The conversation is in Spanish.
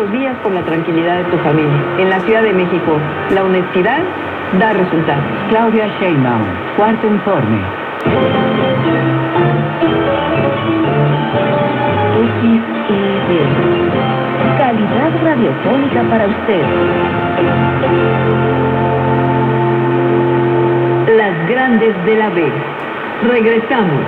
los días por la tranquilidad de tu familia. En la Ciudad de México, la honestidad da resultados. Claudia Sheinbaum, cuarto informe. XED. Calidad radiofónica para usted. Las grandes de la B. Regresamos.